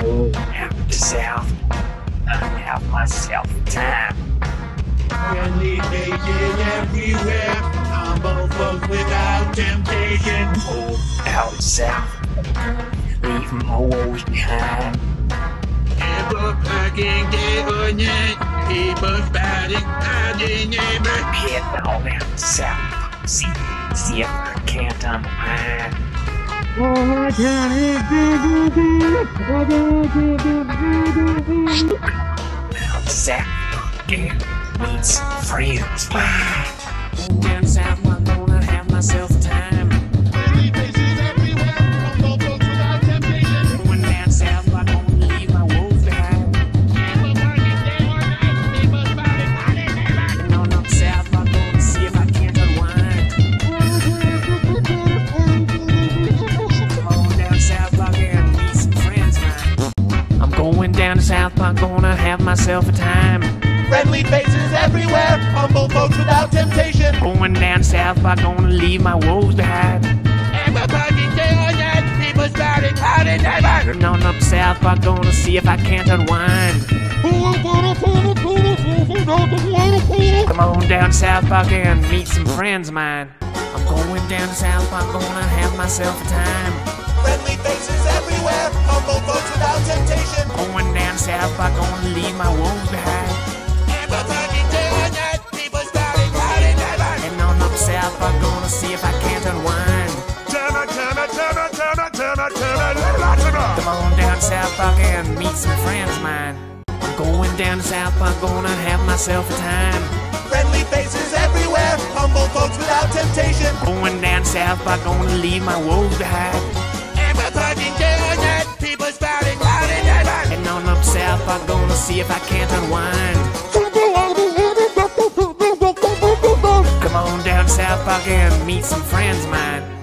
Oh, out to south. I have myself time. Friendly faces everywhere. Humble folks without temptation. Oh, out south. Leave woes behind. Ever packing day or night. People spouting howdy neighbor. Head all out south. See, see if I can't unwind. Out south again. Meet friends. Down to South, I'm gonna have myself a time. Friendly faces everywhere. Humble folks without temptation. Going down south, I'm gonna leave my woes behind. Ever packing day or night. People spouting howdy neighbor. And on up south, I'm gonna see if I can't unwind. Come on down south, I can meet some friends of mine. I'm going down south, I'm gonna have myself a time. Friendly faces everywhere. South, I'm gonna leave my woes behind. Ever packing day or night. People spouting howdy. And on up south, I'm gonna see if I can't unwind. Come on down south, I can meet some friends of mine. I'm going down south, I'm gonna have myself a time. Friendly faces everywhere. Humble folks without temptation. Going down south, I'm gonna leave my woes behind. South, I can meet some friends of mine.